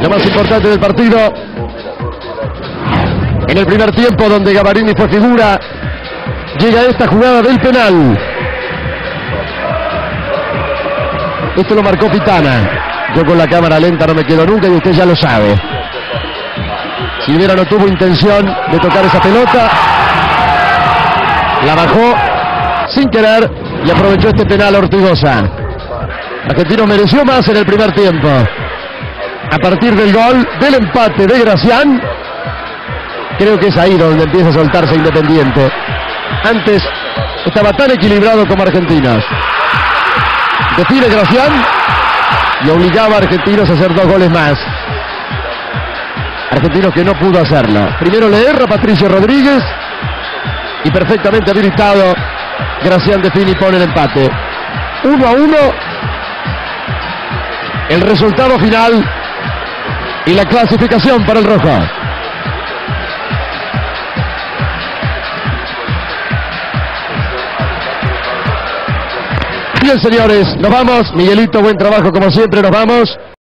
Lo más importante del partido. En el primer tiempo donde Gavarini fue figura, llega esta jugada del penal. Esto lo marcó Pitana. Yo con la cámara lenta no me quedo nunca y usted ya lo sabe. Silvera no tuvo intención de tocar esa pelota. La bajó sin querer y aprovechó este penal Ortigosa. Argentino mereció más en el primer tiempo. Partir del gol, del empate de Gracián, creo que es ahí donde empieza a soltarse Independiente. Antes estaba tan equilibrado como Argentinos. Define Gracián y obligaba a Argentinos a hacer dos goles más. Argentinos que no pudo hacerlo. Primero le erra Patricio Rodríguez y perfectamente habilitado Gracián define y pone el empate. Uno a uno. El resultado final y la clasificación para el rojo. Bien, señores, nos vamos. Miguelito, buen trabajo como siempre, nos vamos.